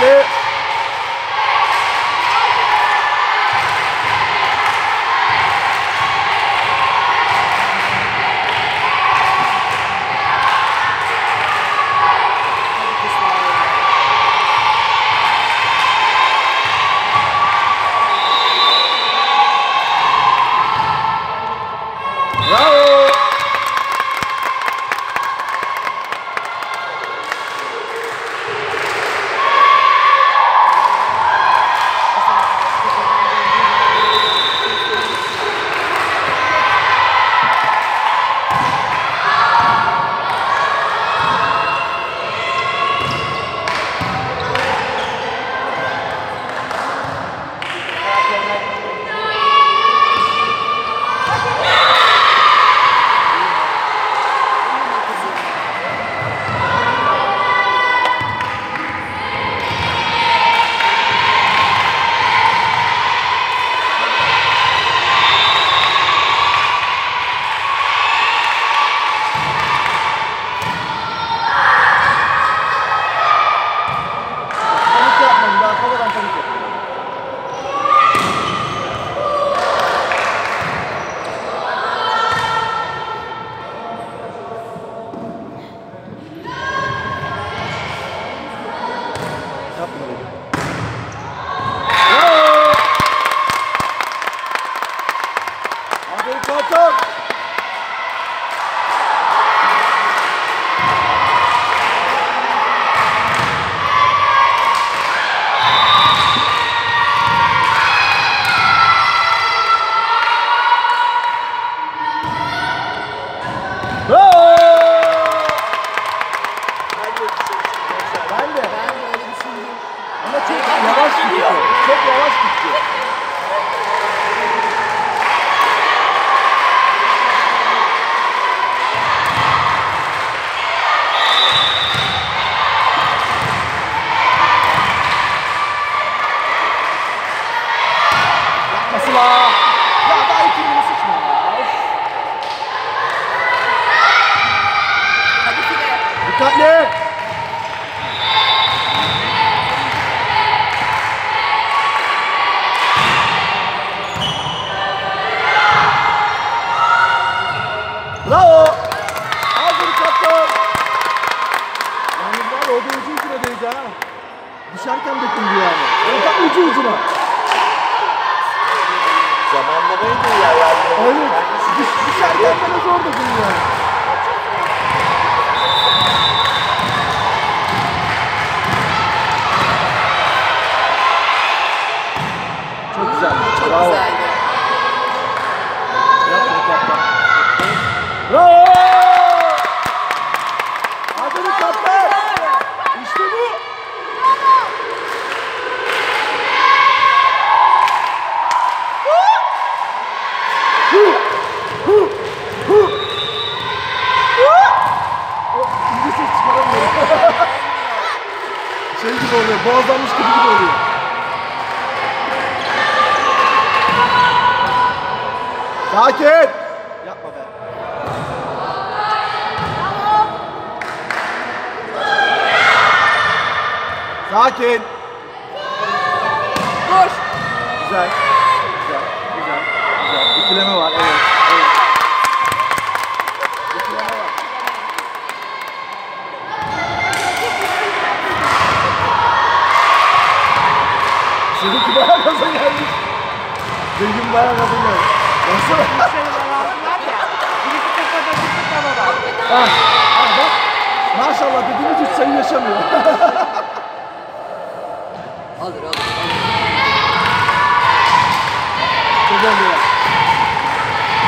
Dikkatli. Ama çok yavaş gidiyor. Çok yavaş gidiyor. Nasıl Yalnız var ya, o da ucu ucuna değdi ha. Düşerken dokundu yani. O da ucu ucuna. Zamanlamaydı ya yani. Evet. Düş, düşerken bana zor dokundu yani. Çok güzel. Çok Bravo. güzeldi. Yapma kaptan. Bravo! Aferin kaptan. İşte bu. Hu! Hu! Hu! O ince ses çıkaramıyorum. şey gibi oluyor, boğazlanmış gibi gibi oluyor. Sakin. Yapma be. Sakin. Koş. Güzel. Güzel. Güzel. Güzel. İkileme var. Evet. Evet. İkileme var. Seninki bayağı gaza gelmiş. Begüm bayağı gaza gelmiş. Baksana. Ah, ah bak. Maşallah dediğimiz üç sayı yaşamıyor. Alır alır. Ya.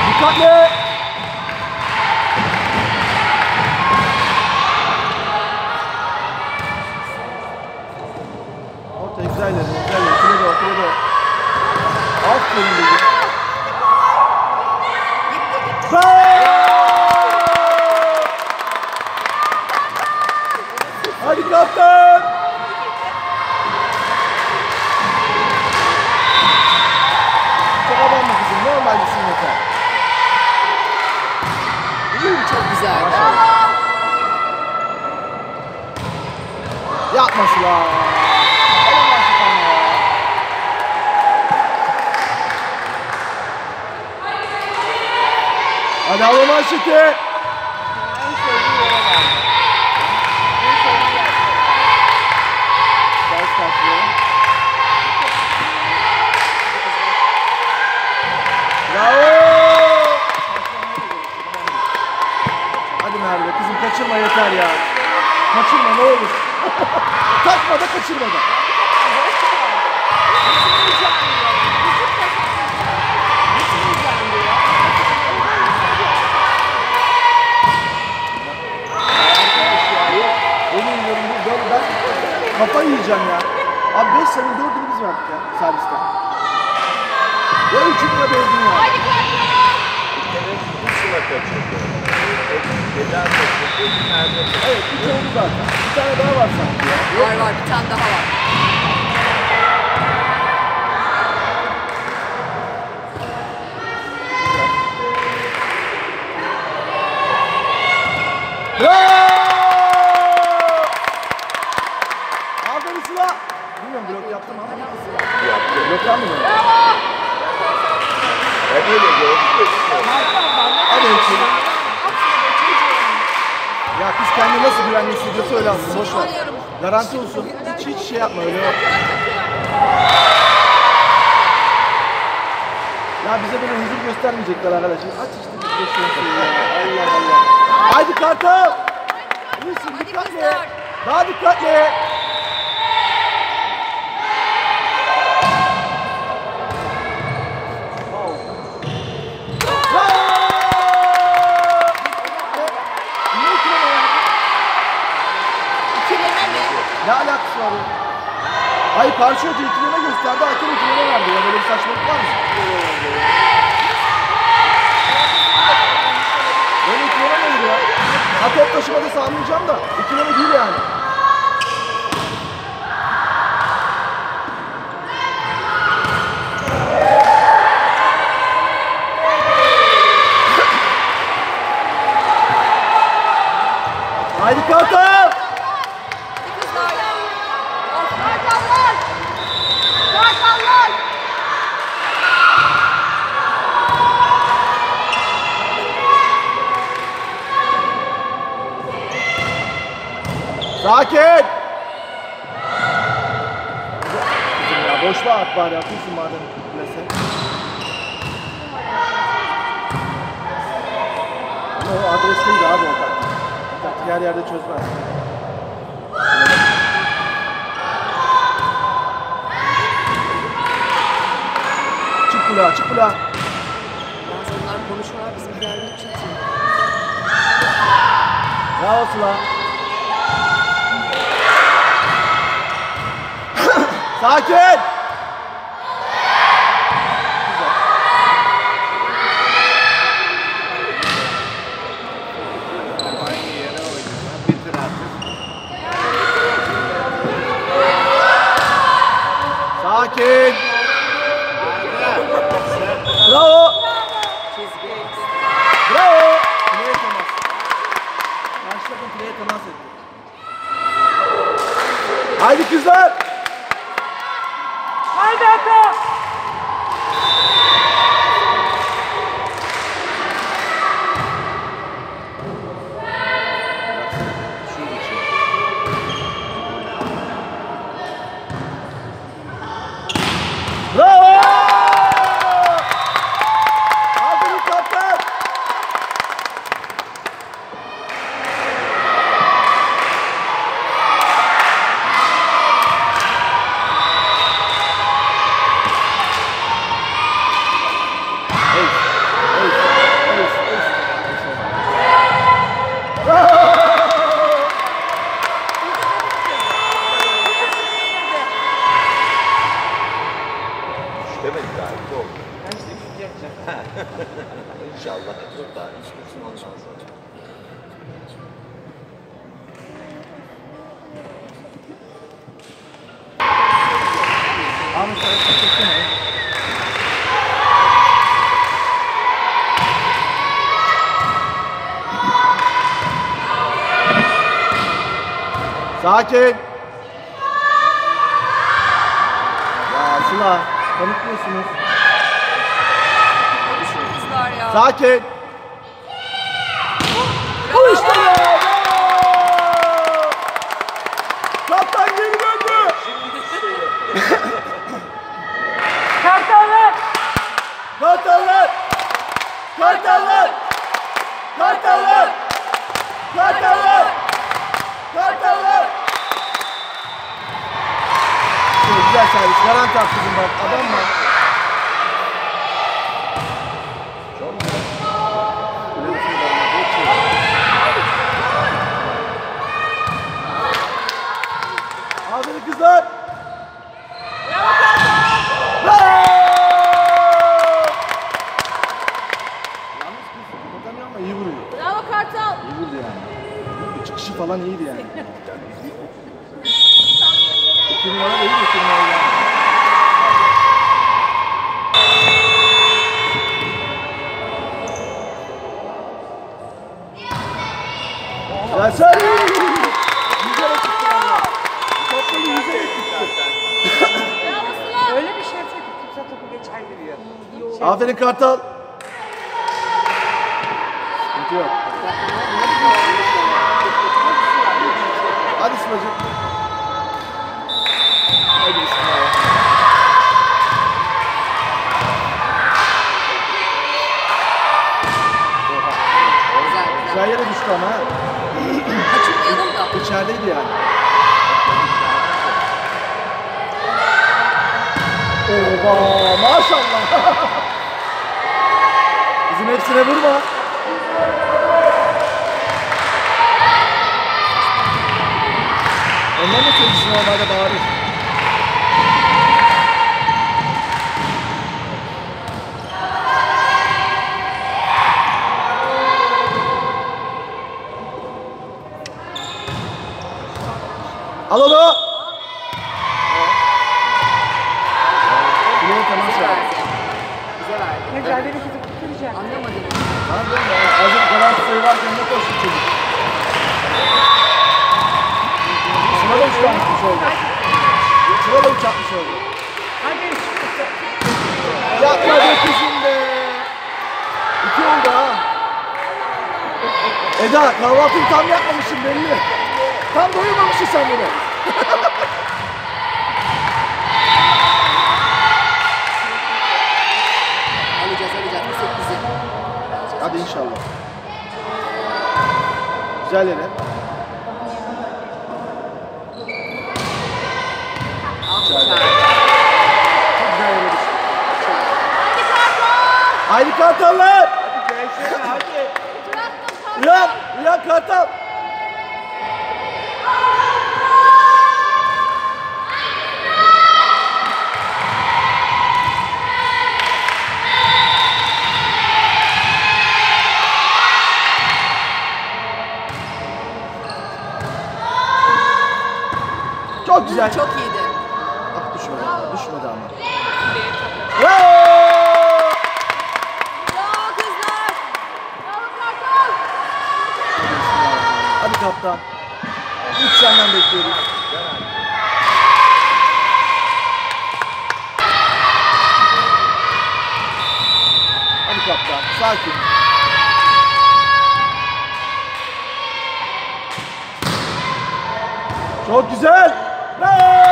Dikkatli. Hadi kaptan. Çok abanma kızım. Normal gitsin yeter. Çok güzel. Maşallah. Yapma Sıla. Ders karşılıyorum. Bravo. Hadi Merve kızım kaçırma yeter ya. Kaçırma ne olur. Takma da kaçırma da. Kafayı yiyeceğim ya. Abi 5 sene 4'ünü biz verdik ya servisten. Ya 3'ünü de böldün ya. Bir sıra kaçırdı. Neden kaçırdı? Nerede? Evet 3 oldu zaten. Bir tane daha var sanki ya. Var var bir tane daha var. Bravo! Aferin Sıla. Bilmiyorum blok yaptım ama. Yaptı. Blok yapmıyorum. Ben öyle gördüm. Hadi Elçin. Ya kız kendini nasıl güvenli hissediyorsa öyle alsın. Boş ver. Garanti olsun. Hiç hiç şey yapma öyle. Ya bize böyle huzur göstermeyecekler arkadaşlar. Aç işte ya. Allah Allah. Haydi Kartal. Hadi dikkatli. Daha dikkatli. Karşı hoca ikileme gösterdi, hakem ikileme verdi ya. Böyle bir saçmalık var mı? Böyle ikileme mi ya? Ha top taşımadıysa anlayacağım da ikileme değil yani. Sakin! Ya boşluğa at bari atıyorsun madem plase. Ama o adres değil abi o taktik. Taktik her yerde çözmez. Çık kulağa, çık kulağa. Bazı onlar konuşuyorlar bizim derbi çıtıyor. Bravo Sıla. Sakin! Aynı yere oynuyor. Bitir artık. Sakin! Bravo! Çizgi. Bravo! Fileye temas. Karşı takım fileye temas etti. Haydi kızlar! Haydi Ata! Bravo! Aferin kaptan! Ace, ace, ace, ace. Bravo! Demedi daha. iyi oldu. Ben işte üçüncü yapacağım. İnşallah. İş bitsin ondan sonra. Ahmet sana çeksene. Sakin. Ya Sıla, konuşmuyorsunuz. Sakin. Bu işte ya. Kaptan geri döndü. Kartallar. Kartallar. Kartallar. Kartallar. Kartallar. Kartallar. Güzel servis. Garanti at kızım bak. Adam mı? Falan iyiydi yani. İki numara da iyi iki numara yani. Yaşar! Yüzeye çıktı yani. Topları yüzeye çıktı. Öyle bir şey yapacak ki kimse topu geçer giriyor. Aferin Kartal. Sıkıntı yok. Sıla'cığım. Hadi bismillah. Güzel yere düştü ama ha. Kaçırmayalım da. İçerideydi yani. Oba maşallah. Bizim hepsine vurma. Ondan da çocuksun normalde bağırır. Al onu. Ver. verdi. Bize verdi. Mücadele kurtaracak. Anlamadım. Yani Hazır garanti sayı varken Da uçlanmış oldu. Sıla da uçakmış oldu. Hadi. Yapma be kızım be. İki oldu ha. Eda kahvaltıyı tam yapmamışsın belli. Tam doyurmamışsın sen beni. Alacağız alacağız. Bu. Alacağız. Hadi inşallah. Güzel yere. Ah, Güzel. güzel. Çok güzel yere düştü. Haydi kartallar. Gelsene hadi. Uyan. Uyan kartal. Çok güzel. Çok iyiydi. Ah düşmedi. Düşmedi ama. Bravo! Bravo kızlar. Bravo Kartal. Hadi kaptan. Hiç senden bekliyoruz. Hadi kaptan. Sakin. Çok güzel. Bravo!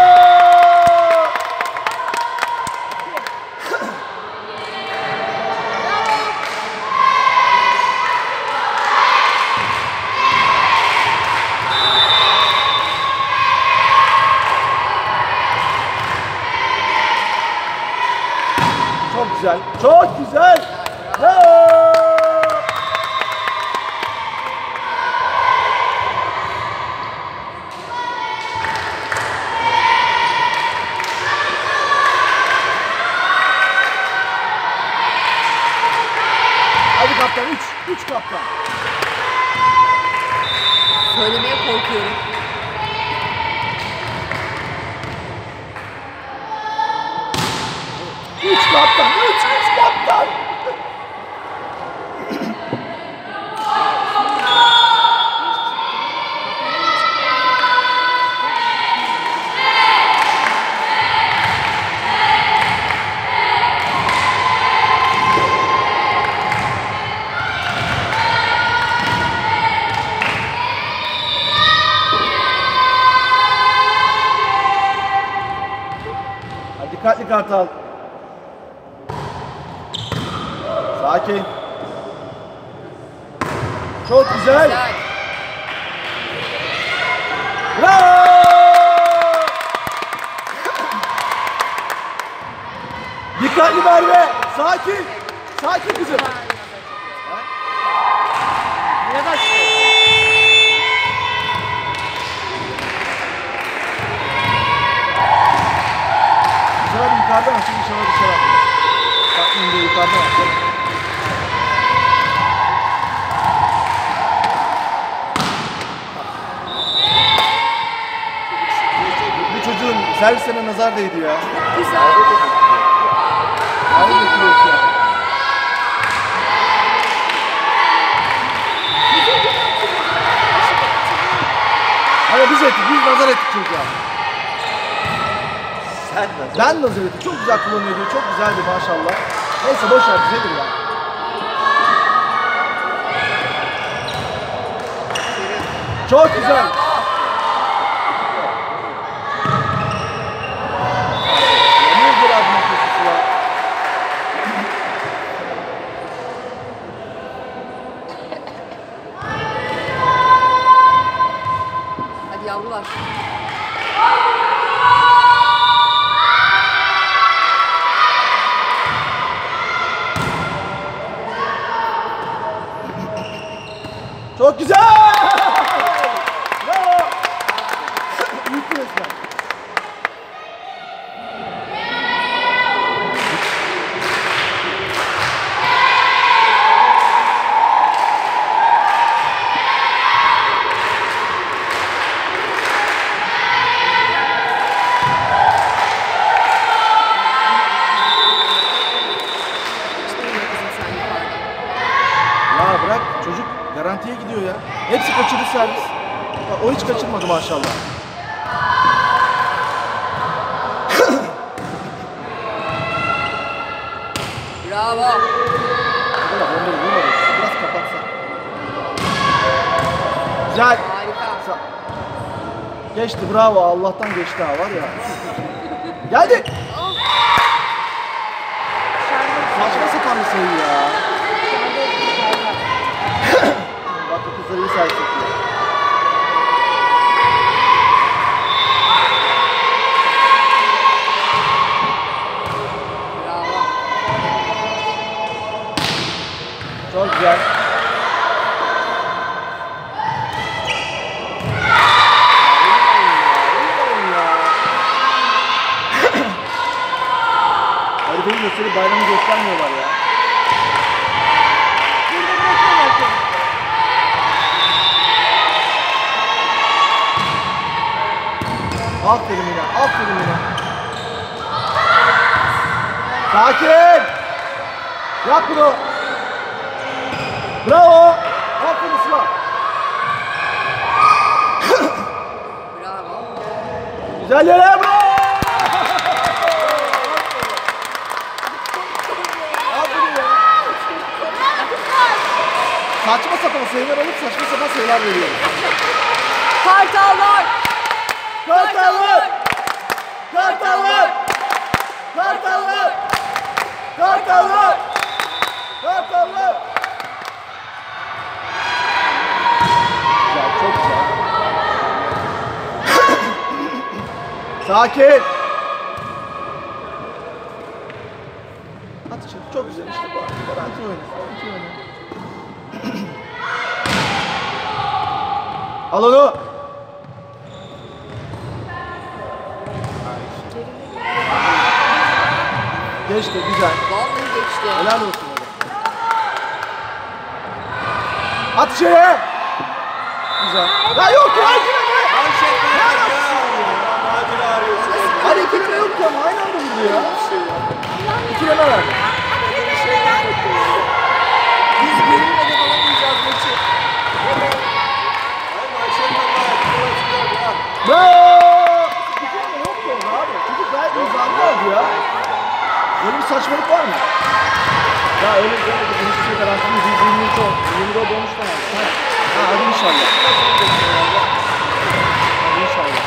Çok güzel. Çok güzel. Bravo! Hadi kaptan 3. 3 kaptan. Söylemeye korkuyorum. Dikkatli kartal. Sakin. Çok güzel. Bravo! Merve. Sakin. Sakin kızım. Bir yukarıdan atın inşallah dışarı atmaz. Bakmayın diye yukarıdan atın. Bu çocuğun servisine nazar değdi ya. Güzel. Abi götürüyor ya. Ama biz ettik, biz nazar ettik çocuğa. Ben nazar ettim. Çok güzel kullanıyor diyor. Çok güzeldi maşallah. Neyse boş ver bizedir ya. Çok güzel. Garantiye gidiyor ya. Hepsi kaçırdı servis. Bak, o hiç kaçırmadı maşallah. Bravo. Biraz kapatsa. Güzel. Harika. Geçti bravo Allah'tan geçti ha var ya. Geldi. Saçma sapan bir sayı ya. Bak bu kızlar iyi servis yapıyor. Bravo. Çok güzel. Harifeyi gösterip bayramı göstermiyorlar ya. Burada bırakıyorlar seni. Aferin yine, aferin yine. Sakin. Yap bunu. Bravo. Aferin Sıla. Bravo. Güzel yere bravo. Saçma sapan sayılar alıp saçma sapan sayılar veriyoruz. Kartallar. Kartallar! Kartallar! Kartallar! Kartallar! Kartallar! Güzel, çok güzel. Sakin. At içeri, çok güzel işte bu. Garanti oyunu. Garanti oyunu. Al onu. Geçti, güzel. Vallahi geçti. Helal olsun oğlum. At içeri. Güzel. Ya yok ya İkileme yok ya aynı anda vurdu ya. İkileme verdi. Biz yenilmeden alamayacağız maçı. Bravo. İkileme yok orada abi. Çocuk gayet nizamlı oldu ya. Böyle bir saçmalık var mı? Ya öyle bir bir hiçbir şey garantimiz değil. 20 ton. 20 ton dolmuştan aldık. Ha, ha hadi inşallah. Hadi inşallah.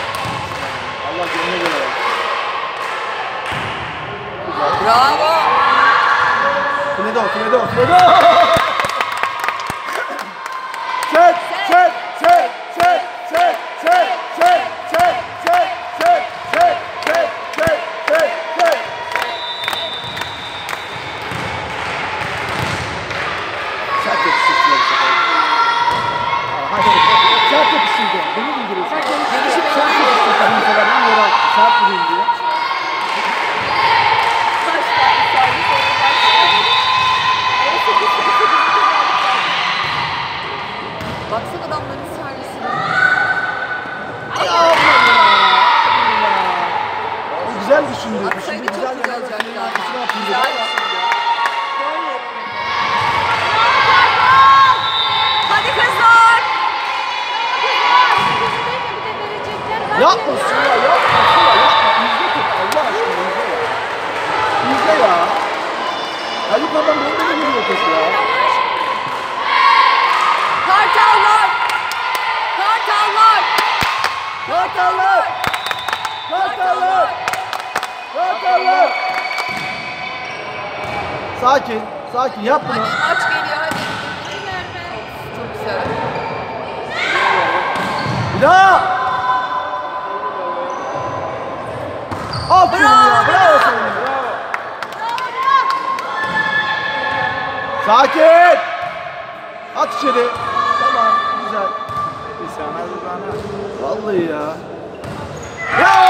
Allah gönlüne göre ブラボー。決めどう決めどう決めどう De geliyor topu ya. Kartallar. Kartallar. Kartallar! Kartallar! Kartallar! Sakin, sakin yap bunu. Hadi maç geliyor hadi. Çok güzel. Bir daha! Aferin ya, bravo sana. Sakin. At içeri. Tamam güzel. Vallahi ya. Ya!